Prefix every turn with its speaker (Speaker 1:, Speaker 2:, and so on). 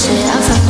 Speaker 1: shit I found